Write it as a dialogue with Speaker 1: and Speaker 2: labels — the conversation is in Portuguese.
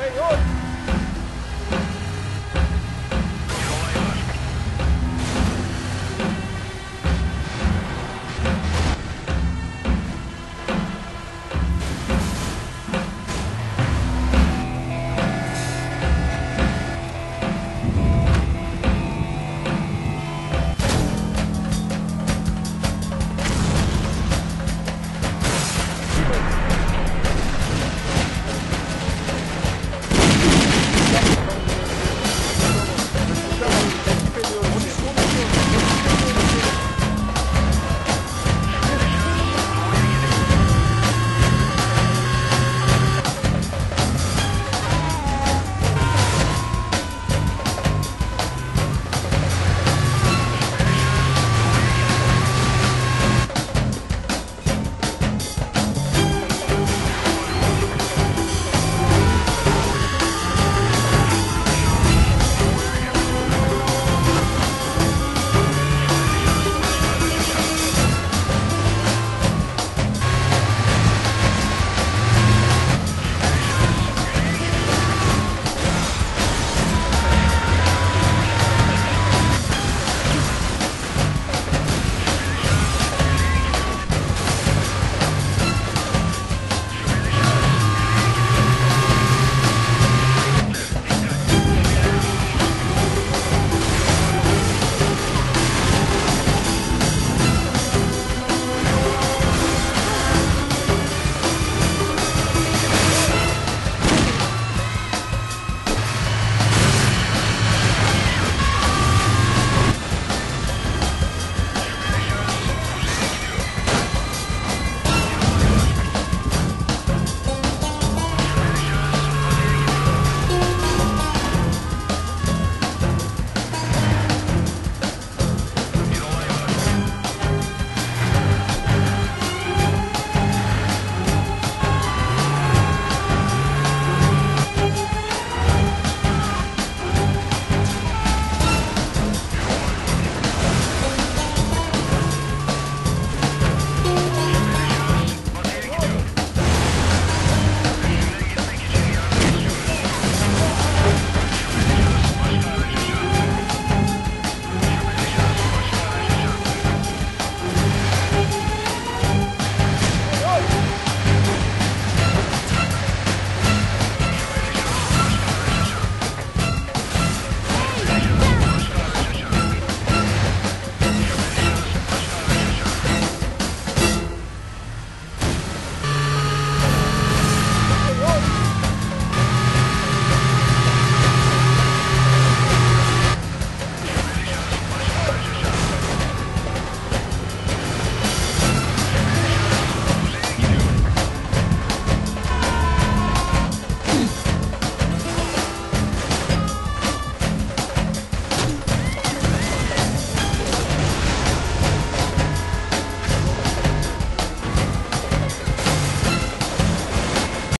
Speaker 1: Senhor